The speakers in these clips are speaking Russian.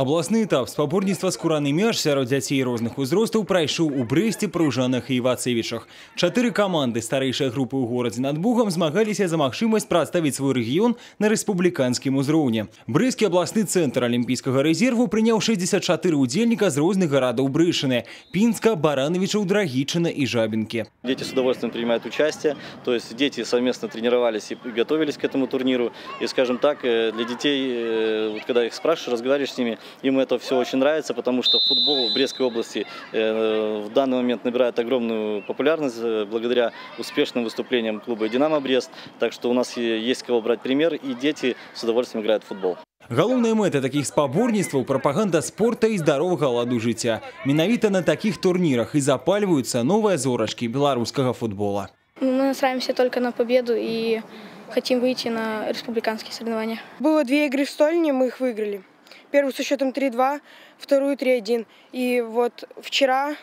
Абласны этап спаборніцтва скураны мяч сярод дзяцей розных узростаў прайшоў у Брэсце, Пружанах і Івацевічах. Чатыры каманды старэйшай групы ў горадзе над Бугам змагаліся за магчымасць прадставіць свой рэгіён на рэспубліканскім узроўні. Брэсцкі абласны цэнтр алімпійскага рэзерву прыняў 64 удзельніка з розных гарадоў Брэшыны – Пінска, Барановичаў, Драгічына і Жабінкі. Дети с удовольствием принимают участие, то есть дети совместно тренировались и готовились к этому турниру. И, скажем так, э, для детей, э, вот когда их спрашиваешь, разговариваешь с ними, им это все очень нравится, потому что футбол в Брестской области э, в данный момент набирает огромную популярность благодаря успешным выступлениям клуба «Динамо Брест». Так что у нас есть кого брать пример, и дети с удовольствием играют в футбол. Галоўная мэта такіх спаборніцтваў прапаганда спорта і здаровага ладу жыцця. Менавіта на такіх турнірах і запальваюцца новыя зорачкі беларускага футбола. Мы настраиваемся только на победу и хотим выйти на республиканские соревнования. Было две игры в Стольне, мы их выиграли. Первую со счетом 3-2, вторую 3-1. И вот вчера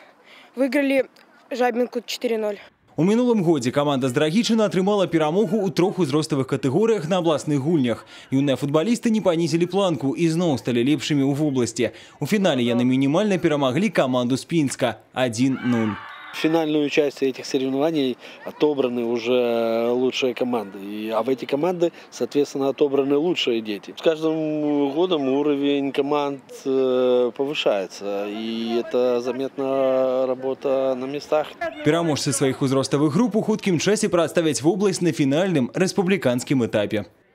выиграли Жабинку 4-0. У мінулым годзе каманда з Драгічына атрымала перамогу ў трох узроставых катэгорыях на абласных гульнях. Юныя футбалісты не панізілі планку і зноў сталі лепшымі ў вобласці. У фінале яны мінімальна перамаглі каманду з Пінска 1-0 финальную часть этих соревнований отобраны уже лучшие команды. И, а в эти команды, соответственно, отобраны лучшие дети. С каждым годом уровень команд э, повышается. И это заметна работа на местах. Пераможцы своих узроставых груп у хуткім часе прадставяць вобласць на фінальным рэспубліканскім этапе.